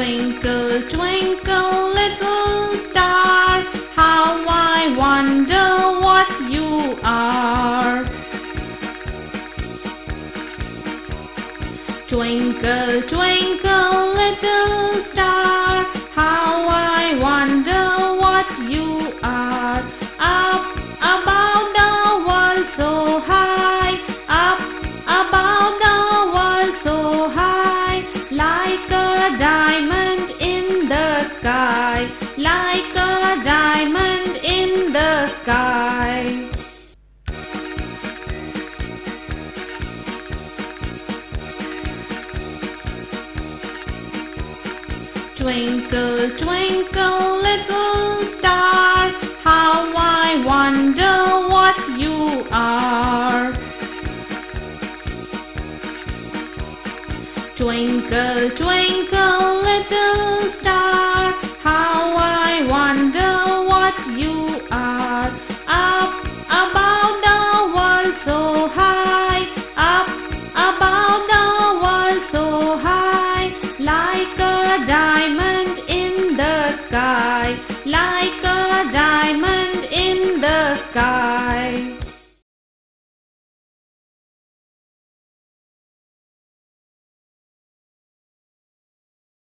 Twinkle, twinkle, little star, how I wonder what you are. Twinkle, twinkle, like a diamond in the sky. Twinkle, twinkle, little star, how I wonder what you are. Twinkle, twinkle, little are up above the so high, up above the so high, like a diamond in the sky, like a diamond in the sky.